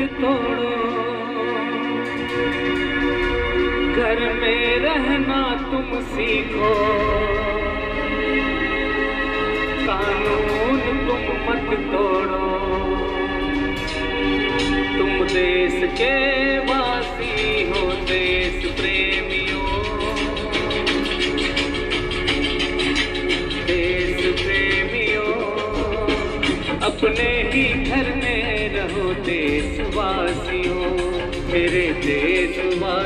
तोड़ो। घर में रहना तुम सीखो। कानून तुम मत तोड़ो। तुम देश के वासी हो, देश प्रेमियों। देश प्रेमियों, अपने ही घर देशवासियों मेरे देशवासियों।